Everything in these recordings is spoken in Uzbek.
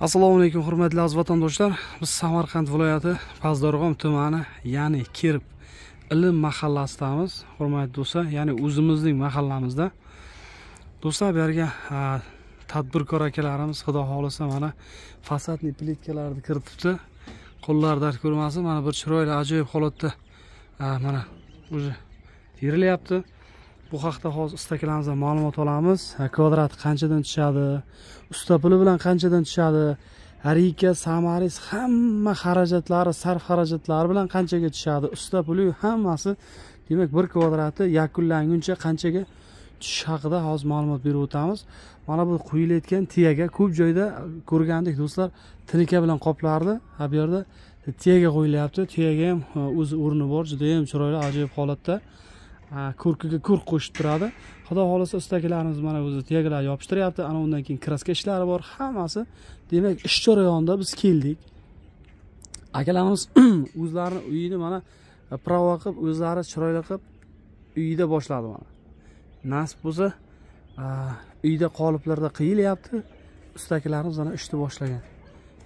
assalomu alaykum hurmatli aziz vatandoshlar. Biz samarqand viloyati pazdarg'om tumani ya'ni kirib ilm mahallasidamiz. Hurmatli do'stlar ya'ni o'zimizning mahallamizda. Do'stlar bu yerga tadbirkor akalarimiz xudo xohlasa mana fasadniy plitkalarni kiritibdi. Qo'llari dard ko'rmasin mana bir chiroyli ajoyib holatda mana уже terilyapti bu haqda hozir ustakilarimizdan ma'lumot olamiz. Kvadrat qanchadan tushadi? Usta puli bilan qanchadan tushadi? Arika samaris hamma xarajatlari sarf xarajatlari bilan qanchaga tushadi? Usta puli hammasi demak bir kvadrati yakunlanguncha qanchaga tushishi haqida hozir ma'lumot berib o'tamiz. Mana bu quyilayotgan tiyaga ko'p joyda ko'rgandik do'stlar tinka bilan qoplardi. Ha bu yerda tiyaga qo'yilyapti. Tiyaga ham o'z o'rni bor judayam chiroyli ajoyib holatda. Ko'rkiga ko'rk qo'shib turadi. Xudo xohlasa ustakilarimiz mana o'zi tiyagalar yopishtiryapti. Ana undan keyin kraska ishlari bor. Hammasi demak ish jarayonida biz keldik. Akalarimiz o'zlarini uyini mana e, pravo qilib o'zlari chiroyli qilib uyida boshladi mana. Nasib bo'lsa a, uyda qoliplarda qiyilyapti. Ustakilarimiz mana ishni boshlagan.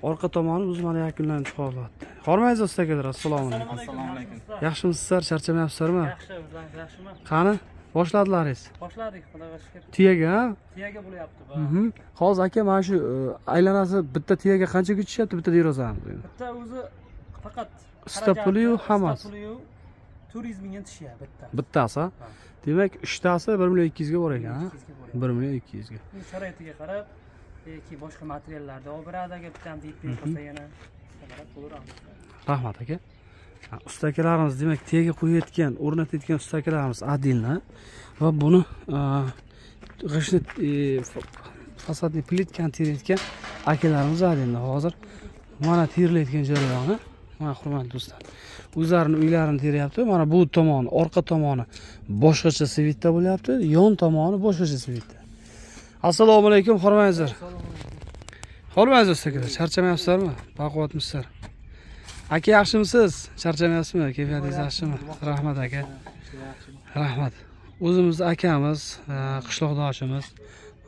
Orqa tomoni o'zi mana yakunlanib chiqyapti hormaysiz ustakalar assalomu alaykum. Assalomu alaykum. Yaxshimisizlar charchamayapsizlarmi? Yaxshi bizlar yaxshimi? Qani boshladilaringiz? Boshladik xudoga shukur tiyaga ha? tiyaga bo'lyapti bu Mhm. hozir aka mana shu e, aylanasi bitta tiyaga qanchaga tushyapti bitta derazani bitta o'zi faqat Usta puliyu usta hammasi. puliyu to'rt yuz mingga tushyapti bitta bittasi demak uchtasi bir million ikki yuzga bor ekan bir million ikki yuzga sharoitiga qarab yoki boshqa materiallarni olib beradi agar bittani yetmay Mhm. qolsa yana. Rahmat aka. Ha, ustakalarimiz demak tiyaga qo'yayotgan o'rnatayotgan ustakalarimiz adilni va buni e, g'ishtni e, fa- fasadniy plitkani terayotgan akalarimiz adilni hozir mana terilayotgan jarayoni mana hurmatli do'stlar o'zlarini uylarini teryapti. Mana bu tomoni orqa tomoni boshqacha svetda bo'lyapti yon tomoni boshqacha svetda assalomu alaykum hormaysizlar hormaysizlar ustakalar charchamayapsizlarmi? Baquvvatmisizlar aka yaxshimisiz? Charchamayapsizmi? Kayfiyatingiz yaxshimi? Rahmat aka. Rahmat. O'zimizni akamiz e, qishloqdoshimiz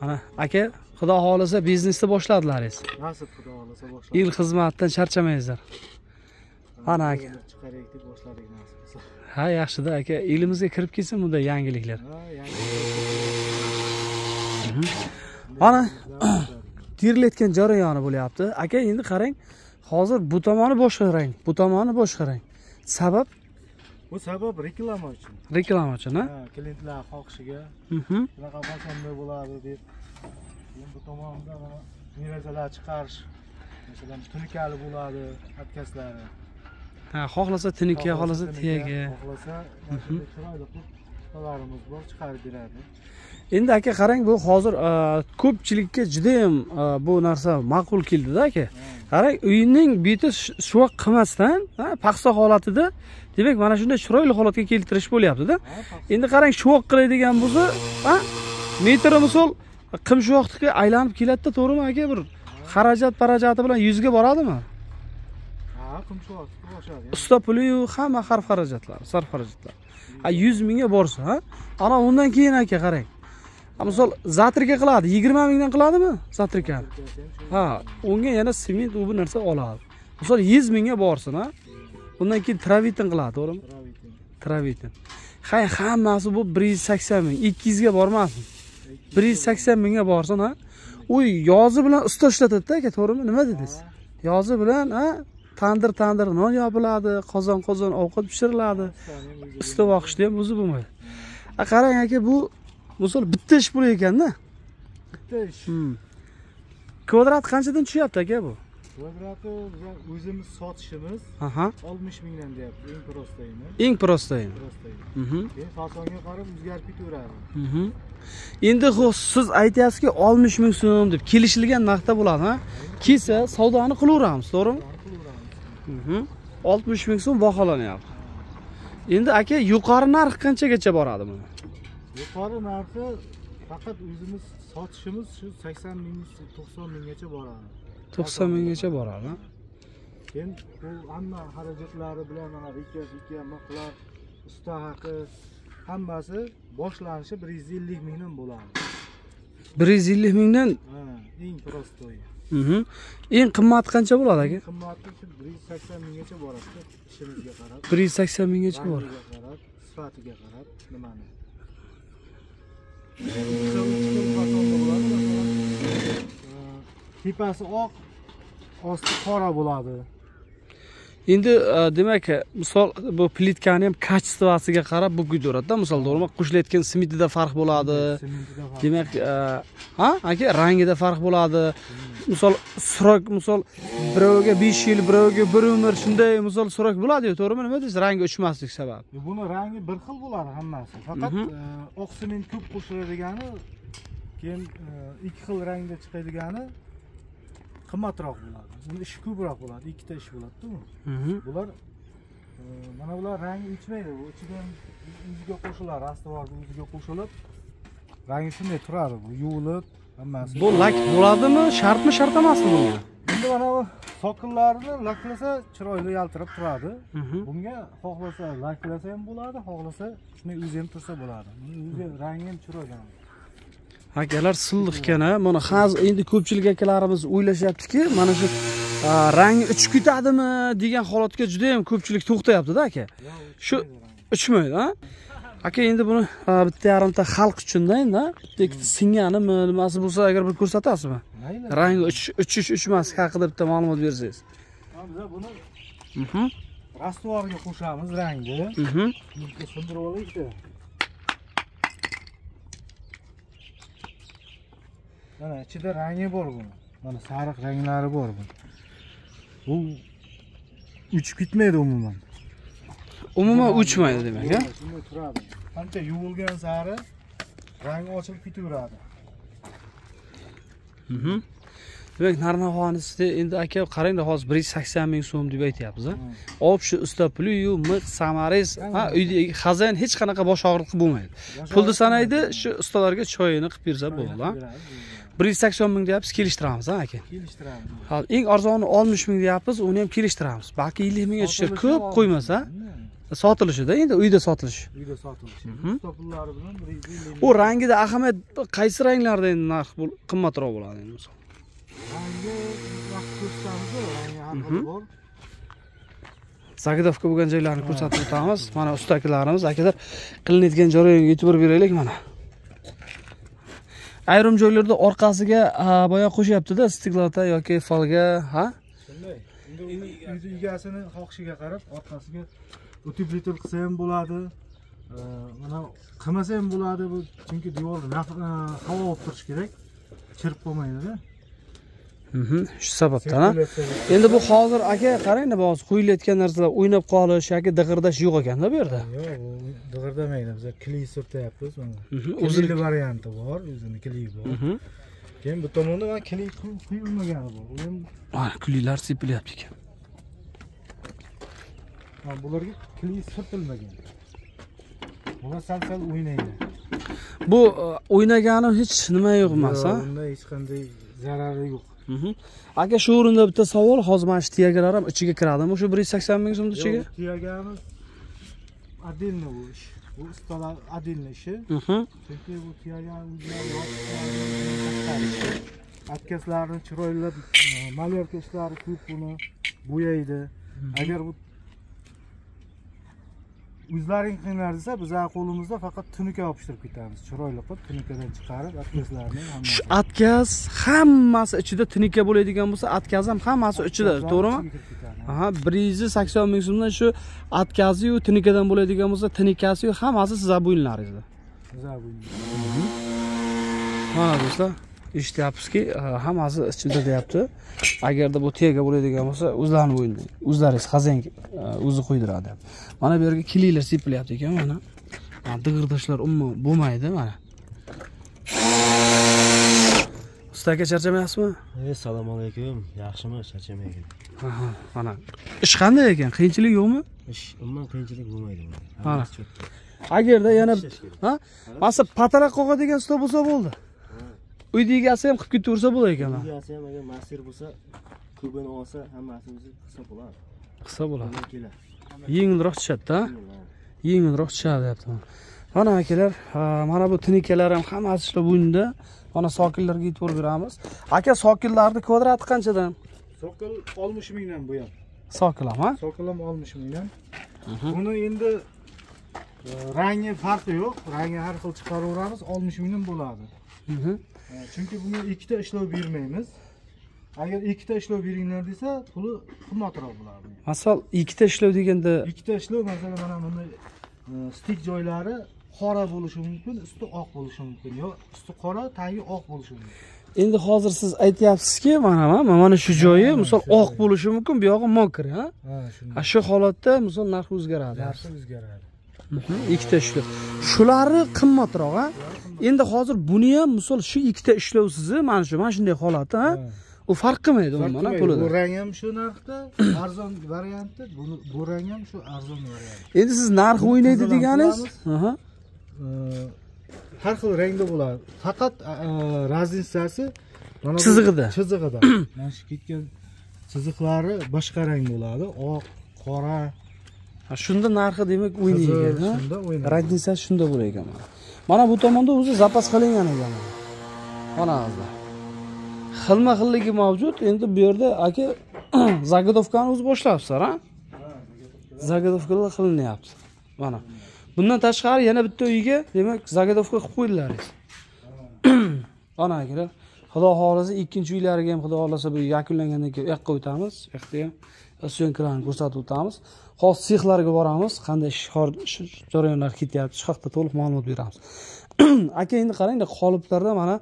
mana aka xudo xohlasa biznesni boshladilaringiz. Nasib xudo xohlasa boshladik. El xizmatdan charchamaysizlar. Mana aka. ha yaxshida aka. Elimizga kirib kelsin bunday yangiliklar. Ha mana terilayotgan jarayoni bo'lyapti. Aka endi qarang hozir bu tomoni boshqa rang bu tomoni boshqa rang sabab? Bu sabab reklama uchun. Reklama uchun ha? Ha klientlar xohishiga Mhm. bunaqa fasonda bo'ladi deb. Bu tomonda mana derazalar chiqarish masalan tunikali bo'ladi atkaslari ha xohlasa tunuka xohlasa tiyaga xohlasa shunday chiroyli qilib ustalarimiz bor chiqarib beradi. Endi aka qarang bu hozir e, ko'pchilikka judayam e, bu narsa ma'qul keldida aka. Qarang uyning beti sh- shuva qilmasdan paxsa holatida demak mana shunday chiroyli holatga keltirish bo'lyaptida. Endi qarang shuvoq qiladigan bo'lsa metri misol qimshuvoqniki aylanib keladida to'g'rimi aka bir xarajat parajati bilan yuzga boradimi? Ha qumshoq boshadi. Usta puliyu hamma xarf xarajatlar sarf xarajatlar yuz mingga borsa ha? Ana undan keyin aka qarang. Misol zatrika qiladi yigirma mingdan qiladimi zatrikani ha unga yana sement u bu narsa oladi. Misol yuz mingga borsin ha? Undan keyin travitin qiladi to'g'rimi? Travitin. Hay hammasi bu bir yuz sakson ming ikki yuzga bormasin. Bir yuz sakson mingga borsin ha? U yozi bilan usta ishlatadida aka to'g'rimi? Nima dedingiz? Yozi bilan ha? Tandir tandir non yopiladi qozon qozon ovqat pishiriladi. Usta boqishda ham o'zi bo'lmaydi. A qarang aka bu misol bitta ish bo'lar ekanda. Bitta ish. Hmm. kvadrat qanchadan tushyapti aka bu? Kvadrati biz o'zimiz sotishimiz aha. oltmish mingdan deyapti. Eng prostayini eng prostoyi prostayi Mhm, keyin fasonga qarab o'zgarib ketaveradi mhm. endi xo'p siz aytyapsizki oltmish ming so'm deb kelishilgan narxda bo'ladi ha kelsa savdoni qilaveramiz to'g'rimi. Oltmish ming so'm baholanyapti endi aka yuqori narx qanchagacha boradi buni? Yuqori narxi faqat o'zimiz sotishimiz shu sakson ming to'qson minggacha boradi. To'qson minggacha boradi. Keyin bu hamma xarajatlari bilan mana rika rika maqlar usta haqi hammasi boshlanishi bir yuz ellik mingdan bo'ladi. Bir yuz ellik mingdan eng Mhm. Eng qimmati qancha bo'ladi aka? Qimmati bir yuz sakson minggacha boradi ishimizga qarab. bir yuz sakson minggacha bor qarab sifatiga qarab nimani? Tepasi oq osti qora bo'ladi endi e, demak misol bu plitkani ham kачествосiga qarab bu kuydiradida misol to'g'rimi? Qo'shilayotgan smitida farq bo'ladi. Demak e, ha? Aka rangida farq bo'ladi. Misol surok misol birovga besh yil birovga bir umr shunday misol surok bo'ladiyu to'g'rimi? Nima deysiz? Rangi o'chmaslik sababi E, buni rangi bir xil bo'ladi hammasi. Faqat Mhm. e, oq sement ko'p qo'shiladigani keyin e, ikki xil rangda chiqadigani qimmatroq bo'ladi buni ishi ko'proq bo'ladi. Ikkita ish bo'ladida bu. Mhm. bular e, mana bular rangi o'chmaydi. Bu ichiga ham o'ziga qo'shiladi rastvorni o'ziga qo'shilib rangi shunday turadi. Bu yuvilib hammasi. Bu lak bo'ladimi? Shartmi shart emasmi bunga? Endi mana bu sokinlarini laklasa chiroyli yaltirab turadi. Mhm. bunga xohlasa laklasa ham bo'ladi xohlasa shunday o'zi ham tursa bo'ladi. O'zi rangi ham chiroyli akalar silliq ekan a mana hozir endi ko'pchilik akalarimiz o'ylashyaptiki mana shu rangi uchib ketadimi degan holatga juda yam ko'pchilik to'xtayaptida aka. Shu- uchmaydi a aka endi buni bitta yarimta xalq uchunda endi bitta ikkita singanimi nimasi bo'lsa agar bir ko'rsatasizmi? Mayli rangi uchish uchmaslik haqida bitta ma'lumot bersangiz. Buni Mhm, rastvorga qo'shamiz rangni. Mhm. Sindirib olaylikda mana ichida rangi bor buni. Mana sariq ranglari bor buni. Bu uchib ketmaydi umuman. Umuman uchmaydi demak a shunday turadi. Qancha yuvilgan sari rangi ochilib ketaveradi. Mhm. demak narnavonisi endi aka qaranglar hozir bir yuz sakson ming so'm deb aytyapmiz a olib shu usta puliyu miq samaris ha uyda xazin hech qanaqa bosh og'riqi bo'lmaydi. Pulni sanaydi shu ustalarga choyini qilib bersa bo'ldi a bir yuz sakson ming deyapmiz kelishtiramiz a aka. Kelishtiramiz. Hozir eng arzoni oltmish ming deyapmiz uni ham kelishtiramiz. Balki ellik mingga tushar ko'p qo'ymasa sotilishida endi uyda sotilishi. Uyda sotilishi. Mhm. pullari bilan bir yuz ellik u rangida ahamiyat qaysi ranglarda endi narx qimmatroq bo'ladi endi misol? Rangi vaqt ko'rsatamiz Mhm. bor bo'lgan joylarni ko'rsatib o'tamiz. Mana usta akalarimiz akalar qilinayotgan jarayonga e'tibor beraylik mana ayrim joylarda orqasiga boya qo'shyaptida stiklota yoki folga ha? Shunday. Endi egasini xohishiga qarab orqasiga utepletel qilsa ham bo'ladi. Mana qilmasa ham bo'ladi bu chunki devorni e, havo olib turishi kerak. Chirib qolmaydida. Shu sababdan a endi bu hozir aka qarangda hozir qo'yilayotgan narsalar o'ynab qolish yoki dig'irdash yo'q ekanda bu yerda. Yo'q bu dig'irdamaydi. Biz kli surtyapmiz mana. Mhm, o'zini varianti bor o'zini kli bor. Mhm. keyin bu tomonda mana kli quy- quyilmagani bor. U mana kulilar sepilyapti ekan. Bularga kli surtilmagan bular sal sal o'ynaydi. Bu o'ynagani hech nima yo'q emas a unda hech qanday zarari yo'q Mhm. aka shu o'rinda bitta savol hozir mana shu tiyagalar ham ichiga kiradimi o'sha bir yuz sakson ming so'mni ichiga Yo'q, tuyagani отдельно bu ish bu ustalar отдельно ishi Mhm. chunki bu tuyagani o'zlari yopiq откazlarni chiroylab e, malyarka ishlari ko'p buni bo'yaydi agar bu o'zlaring qilinglar desa bizlar qo'limizda faqat tunuka yopishtirib ketamiz. Chiroyli qilib tunikadan chiqarib откazlarni shu atkaz hammasi ichida tunika bo'ladigan bo'lsa atkaz ham hammasi ichida to'g'rimi? aha bir yuz sakson ming so'mdan shu atkaziyu tunikadan bo'ladigan bo'lsa tunikasiyu hammasi sizlar bo'yinlaringizda. Bizlar bu mana do'stlar eshityapmizki e, hammasi ichida deyapti. Agarda bu tega bo'ladigan bo'lsa o'zlarini bo'yinida o'zlaringiz xazin e, o'zi qo'ydiradi. Deyapti. mana bu yerga kililar sepilyapti ekan mana. Mana dig'irdashlar umuman bo'lmaydi mana. Usta aka charchamayapsizmi assalomu alaykum. Yaxshimi charchamagan Aha, mana. Ish qanday ekan? Qiyinchilik yo'qmi? Ish umuman qiyinchilik bo'lmaydi cho'tka. agarda yana ha? Masalan pataloq qo'yadigan stol bo'lsa bo'ldi uyni egasi ham qilib ketaversa bo'lar ekan egasi ham agar master bo'lsa kubini olsa hammasi o'zi qilsa bo'ladi. Qilsa bo'ladi yengilroq tushadida Ha. yengilroq. Tushadi deyapti. Mana akalar mana bu tinikalar ham hammasi shular bo'yinda mana sokillarga yetib beramiz aka sokillarni kvadrati qanchadan? Sokol oltmish mingdan bu ham. Sokil ham ha? Sokol ham oltmish mingdan. Buni endi e, rangi farqi yo'q. Rangi har xil chiqaraveramiz. Oltmish mingdan bo'ladi Mhm. E, chunki bunga ikkita ishlov bermaymiz agar ikkita ishlov beringlar desa puli qimmatroq bo'ladi masal ikkita ishlov deganda ikkita ishlov masalan mana bunday e, stik joylari qora bo'lishi mumkin usti oq bo'lishi mumkin. Yo usti qora tagi oq bo'lishi mumkin. Endi hozir siz aytyapsizki mana mana shu joyi misol oq bo'lishi mumkin bu yog'i mokr ha? Ha shunday. Shu holatda misol narxi o'zgaradi. Narsa o'zgaradi ikkita ishlov. Shulari qimmatroq ha endi hozir buni ham misol shu ikkita ishlovsizni mana shu mana shunday holati ha. U farq qilmaydi umuman ha bu pulida rang ham shu narxda arzon varianti bu rang ham shu arzon varianti endi siz narxi o'ynaydi deganingiz. E, har xil rangda bo'ladi. Faqat e, mana bu Chizig'ida. chizig'ida. Mana shu ketgan chiziqlari boshqa rang bo'ladi. Oq qora shunda narxi demak o'ynaydi shunda o'ynaydi shunda bo'lar ekan. Mana mana bu tomonda o'zi zapas qilingan ekan. Mana mana hozir xilma xilligi mavjud. Endi bu yerda aka zagodovkani o'zi boshlabsizlar ha? Zagodovkalar qilinyapti. Mana. Bundan tashqari yana bitta uyga demak zagodovka qilib qo'ydilaringiz ana akalar xudo xohlasa ikkinchi uylariga ham xudo xohlasa bu yakunlangandan keyin u yoqqa o'tamiz. U yoqda ham syomkalarni ko'rsatib o'tamiz hozir sexlarga boramiz. Qanday ish hor- ish jarayonlar ketyapti? Shu haqida to'liq ma'lumot beramiz. Aka endi qarangda qoliplarda mana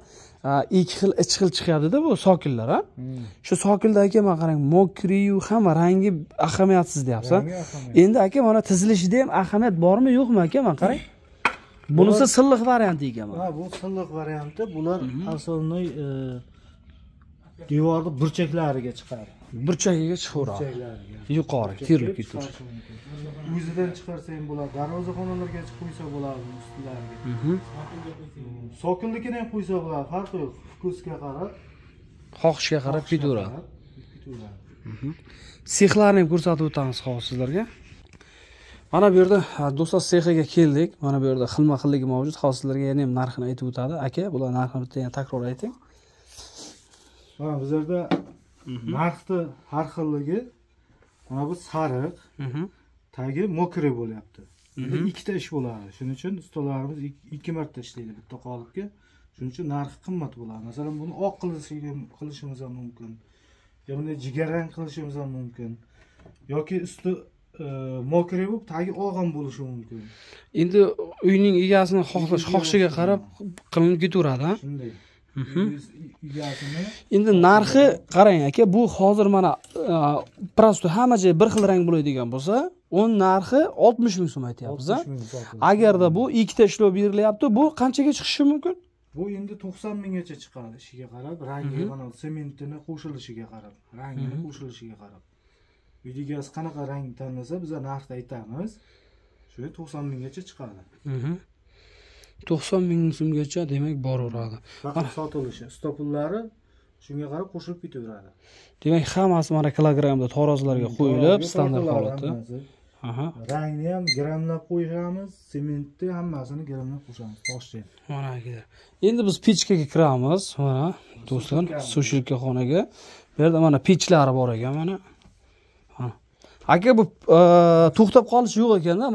ikki xil uch xil chiqyaptida bu sokillar a? Shu sokilda aka mana qarang mokriyu hamma rangi ahamiyatsiz deyapsiz endi aka mana tizilishida ham ahamiyat bormi yo'qmi aka mana qarang? Bunisi silliq varianti ekan ha bu silliq varianti. Bular основной e, devorni burchaklariga chiqadi burchagiga chiqaveradi yuqori terilib mumkin. o'zidan chiqarsa ham bo'ladi. Darvozaxonalarga qo'ysa bo'ladi ustilariga Mhm. sokilnikini ham qo'ysa bo'ladi. Farqi yo'q vkusga qarab. Xohishga qarab ketaveradi. ketaveradi. sexlarni ham ko'rsatib o'tamiz hozir sizlarga. Mana bu yerda do'stlar sexiga keldik. Mana bu yerda xilma xilligi mavjud. Hozir sizlarga yana ham narxini aytib o'tadi. Aka bular narxini bitta yana takror ayting mana bizlarda narxni har xilligi mana bu sariq Mhm. tagi mokri bo'lyapti. Endi ikkita ish bo'ladi. Shuning uchun ustalarimiz ik- ikki marta ishlaydi bitta qolipga. Shuning uchun narxi qimmat bo'ladi. Masalan buni oq qilishi- qilishimiz ham mumkin. Yo bunday jigarrang qilishimiz ham mumkin. Yoki usti e, mokri bo'lib tagi oq ham bo'lishi mumkin. Endi uyning egasini xohlash xohishiga qarab qilinib ketaveradi shunday. Mhm. Endi narxi qarang aka bu hozir mana prosto hamma joy bir xil rang bo'ladigan bo'lsa uni narxi oltmish ming so'm aytyapmiz a 60 ming sotilishi. agarda bu ikkita ishlov berilyapti bu qanchaga chiqishi mumkin bu endi to'qson minggacha chiqadi ishiga qarab rangi mana sementini qo'shilishiga qarab rangini qo'shilishiga qarab uyni egasi qanaqa rang tanlasa biz narxni aytamiz shu to'qson minggacha chiqadi. To'qson ming so'mgacha demak boraveradi. Faqat sotilishi stopullari shunga qarab qo'shilib ketaveradi. Demak hammasi mana kilogrammda tarozilarga qo'yilib standart holatda. rangni ham grammlab qo'yamiz sementni hammasini grammlab qo'shamiz toshni mana akalar endi biz pechkaga kiramiz mana do'stlar sushilka xonaga. Bu yerda mana pechlari bor ekan mana. Aka bu e, to'xtab qolish yo'q ekanda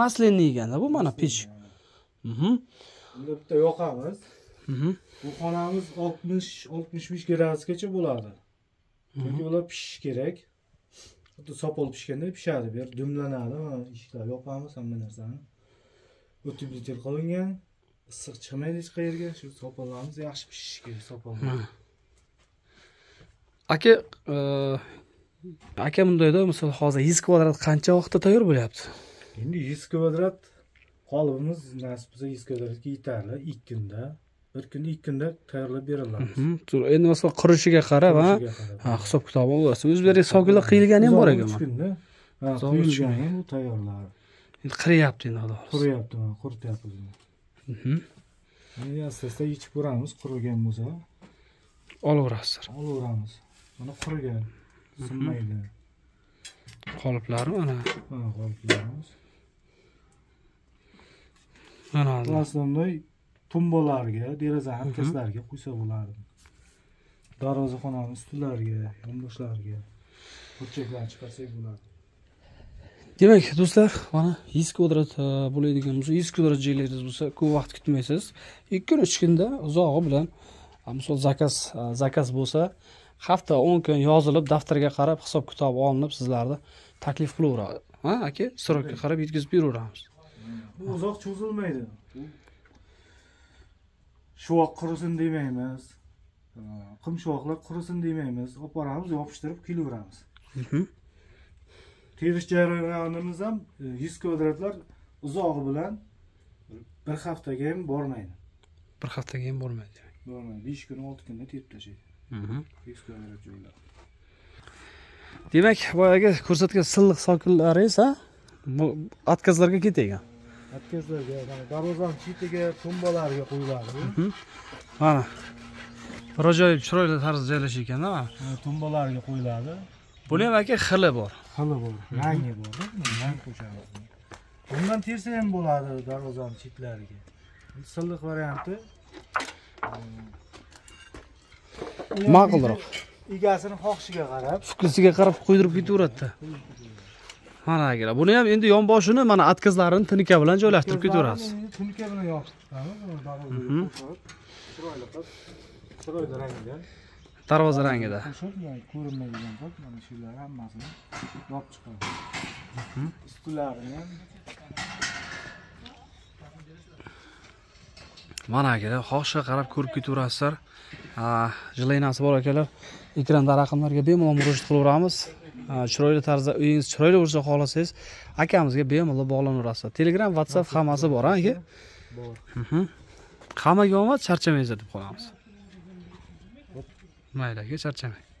maslenniy ekanda bu mana pech Bunda bitta yoqamiz bu xonamiz oltmish oltmish besh gradusgacha bo'ladi chunki ular pishishi kerak xuddi sopol pishganda pishadi bu yer dumlanadi mana eshiklar yopamiz hamma narsani утеплитель qilingan issiq chiqmaydi hech qayerga. Shu sopollarimiz yaxshi pishishi kerak sopol Mana. aka e, aka bundayda misol hozir yuz kvadrat qancha vaqtda tayyor bo'lyapti? Endi yuz kvadrat qolibimiz nasib bo'lsa kvadratga yetarli ikki kunda bir kunda ikki kunda tayyorlab beriladi. Endi masalan qurishiga qarab ha? Hisob o'zi bu yerga sokinlar qiyilgani ham bor ekan. uch kunda quyilgani ham bu tayyorlari endi qiriyapti endi xudo xohlasa. quriyapti mana qurityapmiz endi asta asta yechib ko'ramiz qurigan bo'lsa. Olaverasizlar olaveramiz. Mana qurigan sinmaydi. Qoliplari mana mana qoliplarimiz hozir. основной tumbalarga deraza hamkaslariga quysa bo'lardi. Darvozaxonani ustunlariga yonboshlariga burchaklarni chiqarsak bo'lardi. Demak do'stlar mana yuz kvadrat e, bo'ladigan bo'lsa yuz kvadrat joylaringiz bo'lsa ko'p vaqt kutmaysiz. Ikki kun uch kunda uzog'i bilan a, misol zakaz a, zakaz bo'lsa hafta o'n kun yozilib daftarga qarab hisob kitob olinib sizlarni taklif qilaveradi. Ha aka срокка qarab yetkazib beraveramiz bu uzoq cho'zilmaydi. Shuvoq qurisin demaymiz. E, qumshuvoqlar qurisin demaymiz. Olib boramiz yopishtirib kelaveramiz Mhm. terish jarayonimiz ham e, yuz kvadratlar uzog'i bilan bir haftaga ham bormaydi. Bir haftaga ham bo'lmaydi bormaydi. Besh kun olti kunda terib tashlaydi. Mhm. yuz kvadrat joylar. Demak boyagi ko'rsatgan silliq sokinlaringiz ha? Bu откazlarga откazlarga mana darvozani chetiga tumbalarga qo'yiladi. Mana. Bir ajoyib chiroyli tarzda joylashgan ekanda mana tumbalarga qo'yiladi. Buni ham aka? Xili bor. Xili bor. Rangi bor rang qo'shamiz bundan tersa ham bo'ladi darvozani chetlariga. Silliq varianti. Ma'qulroq. egasini xohishiga qarab fuklisiga qarab qo'ydirib ketaveradida mana akalar buni ham endi yonboshini mana откazlarini tinka bilan joylashtirib ketaverasiz tunuka bilan darvozaga Mhm. chiroyli qilib chiroyli rangda. Darvoza rangida. Ko'rinmaydigan qilib mana shular hammasini yopib chiqamiz. Ustilarini. Ham mana akalar xohishga qarab ko'rib ketaverasizlar Ha, jilaynasi bor akalar. Ekranda raqamlarga bemalol murojaat qilaveramiz chiroyli tarzda uyingiz chiroyli bo'lsa xohlasangiz akamizga bemalol bog'lanaverasiz telegram whatsapp hammasi bor aka? Bor. Hammaga omad charchamanglar deb qolamiz. Mayli aka charchamang